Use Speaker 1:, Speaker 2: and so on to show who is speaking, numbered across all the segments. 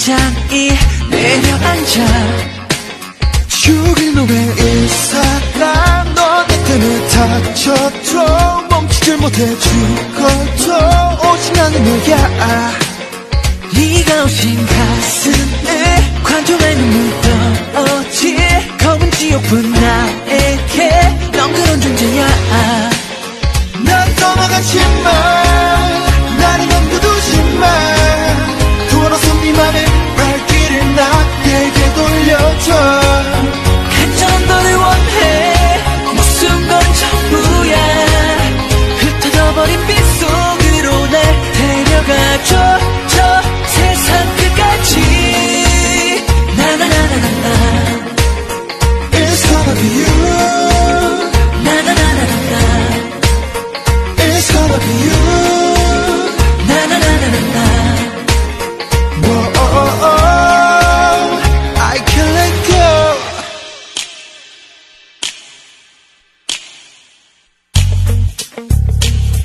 Speaker 1: 잔이 내려앉아.
Speaker 2: 죽일 노래이 사람 너 때문에 다쳤죠 멈추질 못해 죽어도 오직 나는 너야 아.
Speaker 1: 네가 오신 가슴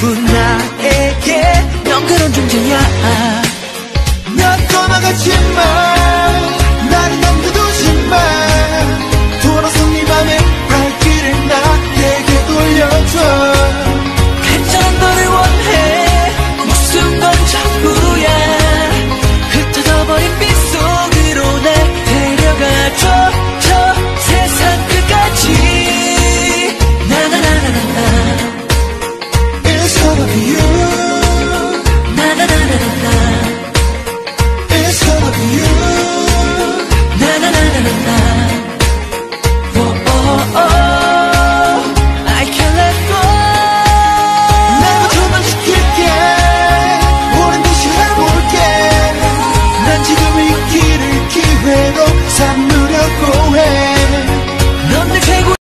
Speaker 1: 기쁜 나에게 넌 그런 존재야.
Speaker 2: 넌 떠나가지만
Speaker 1: 그대로
Speaker 2: 삼으려고 해.